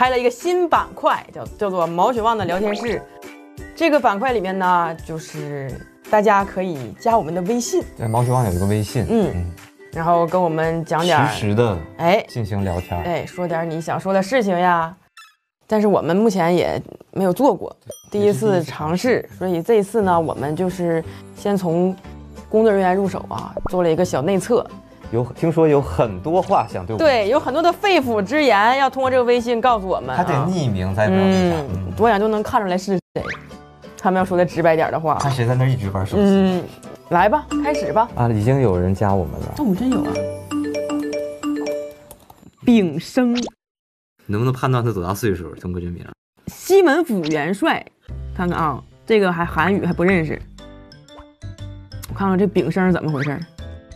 开了一个新板块，叫叫做毛血旺的聊天室。这个板块里面呢，就是大家可以加我们的微信，对，毛血旺有一个微信，嗯，然后跟我们讲点儿实时的哎进行聊天。哎，说点你想说的事情呀。但是我们目前也没有做过，第一次尝试，所以这一次呢，我们就是先从工作人员入手啊，做了一个小内测。有听说有很多话想对我们，对，有很多的肺腑之言要通过这个微信告诉我们、啊。他得匿名，咱也不知道为啥。嗯，嗯多远都能看出来是谁。他们要说的直白点的话，看谁在那儿一直玩手机。嗯，来吧，开始吧。啊，已经有人加我们了。我们，真有啊。丙生，能不能判断他多大岁数？通过这名。西门府元帅，看看啊，这个还韩语还不认识。我看看这丙生是怎么回事儿。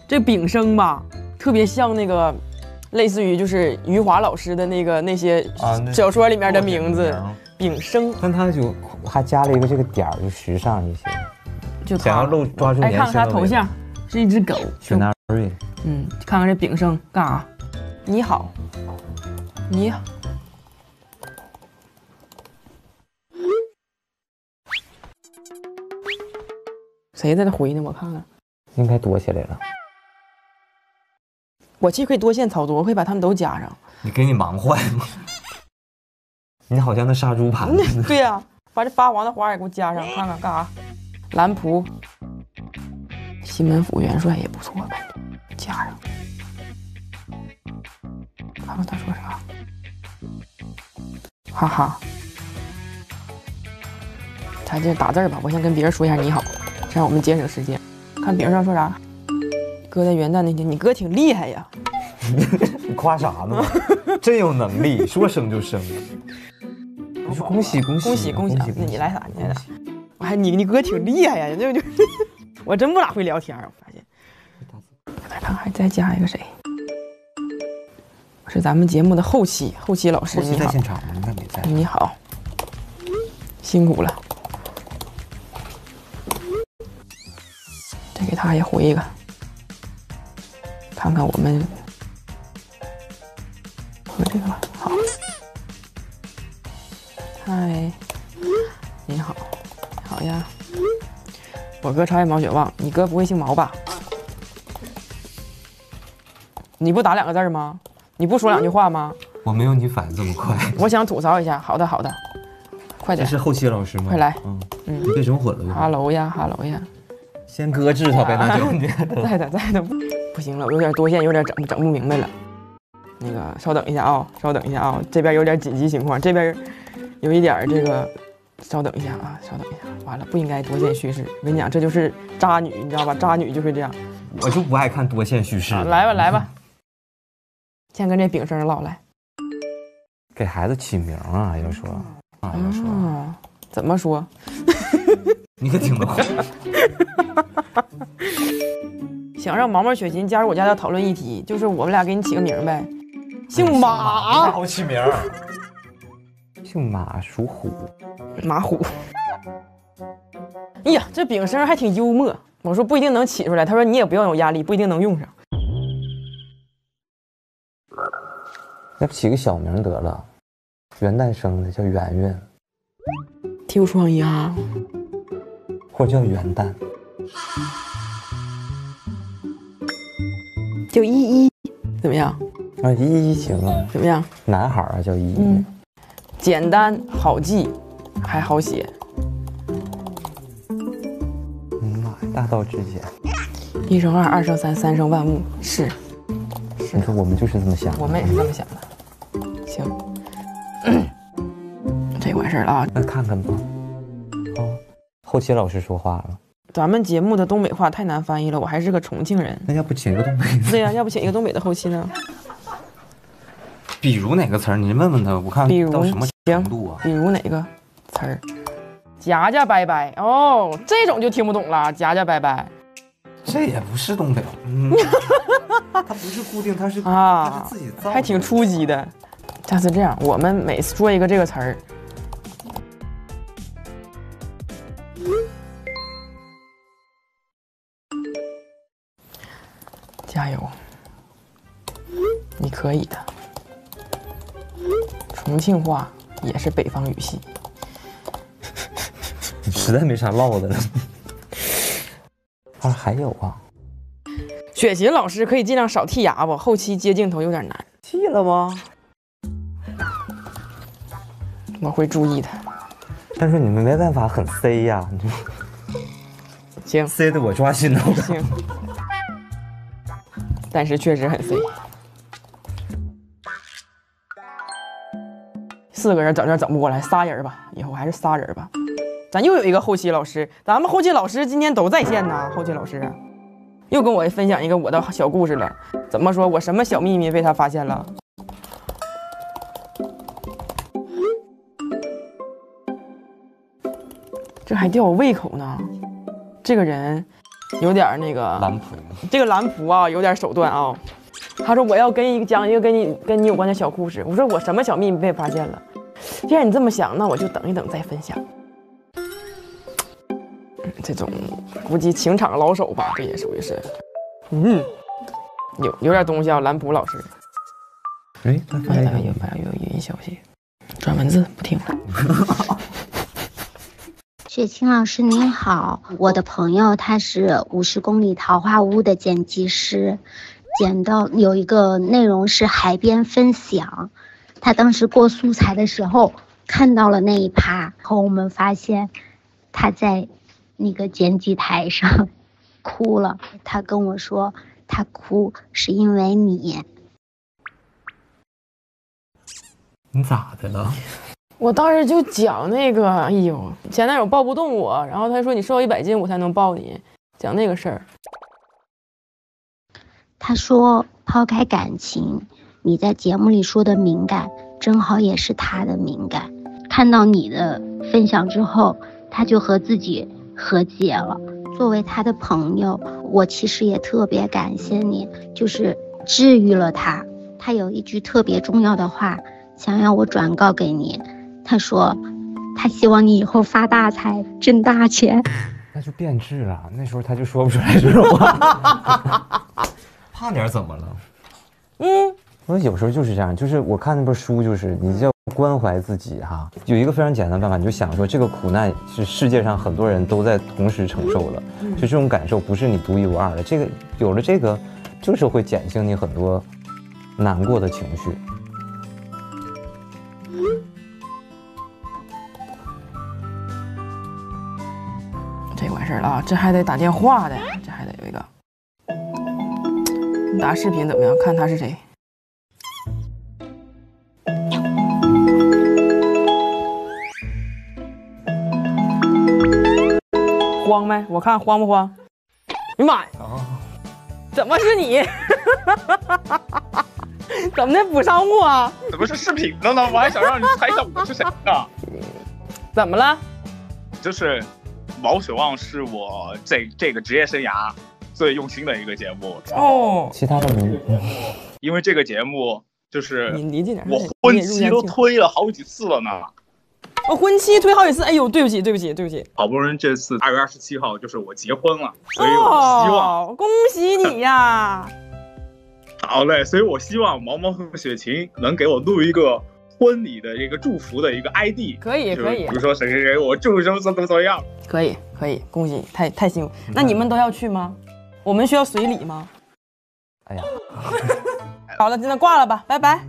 这丙生吧，特别像那个，类似于就是余华老师的那个那些啊那小说里面的名字。丙生但他就还加了一个这个点儿，就时尚一些，就想要。露抓住哎，年看看他头像，是一只狗。雪纳瑞，嗯，看看这丙生干啥？你好，你好。谁在这回呢？我看看，应该躲起来了。我其实可以多线操作，我可以把他们都加上。你给你忙坏吗？你好像那杀猪盘。对呀、把这发黄的花也给我加上，看看干啥？蓝蒲，西门府元帅也不错呗，加上。看看他说啥？哈哈。他这打字儿吧，我先跟别人说一下你好，这样我们节省时间。看饼上说啥？哥在元旦那天，你哥挺厉害呀。你夸啥呢？真有能力，说生就生。你说恭喜恭喜恭喜恭喜你来啥？你来啥？我还你你哥挺厉害呀，这就我真不咋会聊天儿，我发现。再看还再加一个谁？是咱们节目的后期，后期老师你好，在现场吗？没在。你好，辛苦了。再给他也回一个，看看我们回这个吧。好，嗨，你好，好呀。我哥超爱毛血旺，你哥不会姓毛吧？你不打两个字吗？你不说两句话吗？我没有你反应这么快。我想吐槽一下。好的，好的，快点。这是后期老师吗？快来嗯嗯你别整混了。哈喽呀，哈喽呀，先搁置他呗，那就 在的，在的，不行了，我有点多线，有点整整不明白了。那个，稍等一下啊、稍等一下啊、这边有点紧急情况，这边有一点这个，稍等一下啊，稍等一下，完了，不应该多线叙事。我跟你讲，这就是渣女，你知道吧？渣女就是这样。我就不爱看多线叙事。来吧，来吧，先跟这饼生唠来。给孩子起名啊，要说啊，要说，啊，怎么说？你可听得懂。想让毛毛雪琴加入我家的讨论议题，就是我们俩给你起个名呗，姓马，好起名。姓马，属虎。马虎。哎呀，这饼生还挺幽默。我说不一定能起出来，他说你也不要有压力，不一定能用上。要不起个小名得了，元旦生的叫圆圆，挺有创意啊！或者叫元旦。叫依依，怎么样？啊，依依行啊，怎么样？男孩儿啊叫依依。嗯，简单好记，还好写。嗯妈呀，大道至简。一生二，二生三，三生万物。是，你说我们就是这么想的。我们也是这么想的。行，这完事儿了啊。那看看吧。哦，后期老师说话了，咱们节目的东北话太难翻译了，我还是个重庆人。那要不请一个东北的？对呀、要不请一个东北的后期呢？比如哪个词儿？你问问他，我看比如到什么程度啊？比如哪个词儿？夹夹掰掰哦，这种就听不懂了。夹夹掰掰这也不是东北，嗯，它不是固定，它是啊它是自己造，还挺初级的。下次这样，我们每次说一个这个词儿，加油，你可以的。重庆话也是北方语系。你实在没啥唠的了。啊，还有啊，雪琴老师可以尽量少剃牙不？后期接镜头有点难，剃了吗？我会注意的。但是你们没办法很塞呀，你行塞的我抓心挠肝。行，但是确实很 C。四个人整这整不过来，仨人吧，以后还是仨人吧。咱又有一个后期老师，咱们后期老师今天都在线呢。后期老师又跟我分享一个我的小故事了。怎么说我什么小秘密被他发现了？这还吊我胃口呢。这个人有点那个这个蓝仆啊，有点手段啊。他说我要跟一个讲一个跟你跟你有关的小故事。我说我什么小秘密被发现了？既然你这么想，那我就等一等再分享。嗯这种估计情场老手吧，这也属于是，嗯，有有点东西啊，兰普老师。哎，他发哎呀，一个有发有语音消息，转文字不听了。雪清老师您好，我的朋友他是五十公里桃花坞的剪辑师，剪到有一个内容是海边分享，他当时过素材的时候看到了那一趴，后我们发现他在那个剪辑台上哭了，他跟我说他哭是因为你，你咋的了？我当时就讲那个，哎呦，前男友抱不动我，然后他说你瘦到一百斤我才能抱你，讲那个事儿。他说抛开感情，你在节目里说的敏感，正好也是他的敏感。看到你的分享之后，他就和自己和解了。作为他的朋友，我其实也特别感谢你，就是治愈了他。他有一句特别重要的话，想要我转告给你。他说，他希望你以后发大财，挣大钱。那就变质了。那时候他就说不出来这种话。胖点怎么了？嗯，我有时候就是这样，就是我看那本书，就是你就要关怀自己哈。有一个非常简单的办法，你就想说这个苦难是世界上很多人都在同时承受的，就这种感受不是你独一无二的。这个有了这个，就是会减轻你很多难过的情绪。这完事儿了啊，这还得打电话的，打视频怎么样？看他是谁。慌没？我看慌不慌？哎呀妈呀！怎么是你？怎么的？补上我啊？怎么是视频的呢？我还想让你猜一下我是谁呢。怎么了？就是《毛血旺》是我这这个职业生涯最用心的一个节目，哦，其他的没有，因为这个节目就是你离近点。我婚期都推了好几次了呢。我婚期推好几次，哎呦，对不起，对不起，对不起。好不容易这次二月二十七号就是我结婚了，所以我希望哦，恭喜你呀！好嘞，所以我希望毛毛和雪晴能给我录一个婚礼的一个祝福的一个 ID，可以，可以比，如说谁谁谁，我祝什么怎么怎么样。可以，可以，恭喜你，太太幸福。那你们都要去吗？我们需要随礼吗？哎呀，好了，今天挂了吧，拜拜。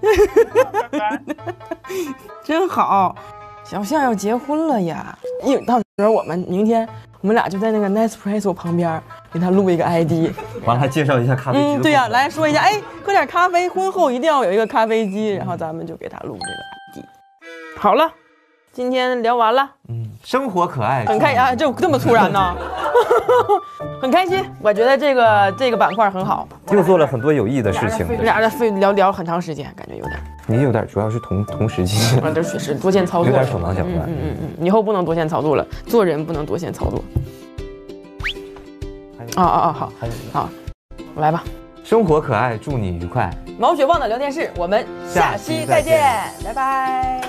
真好，小象要结婚了呀！因为到时候我们明天我们俩就在那个 Nespresso 旁边给他录一个 ID。完了还介绍一下咖啡机。嗯，对呀、来说一下，哎，喝点咖啡，婚后一定要有一个咖啡机，然后咱们就给他录这个 ID。好了，今天聊完了。嗯，生活可爱，很开啊，就这么突然呢，很开心。我觉得这个这个板块很好，又做了很多有意义的事情。俩人非聊聊很长时间，感觉有点，你有点，主要是同同时期，啊，这确实多线操作，有点手忙脚嗯乱。嗯嗯嗯，以后不能多线操作了，做人不能多线操作。啊啊啊，好，好，我来吧。生活可爱，祝你愉快。毛血旺的聊天室，我们下期再见，拜拜。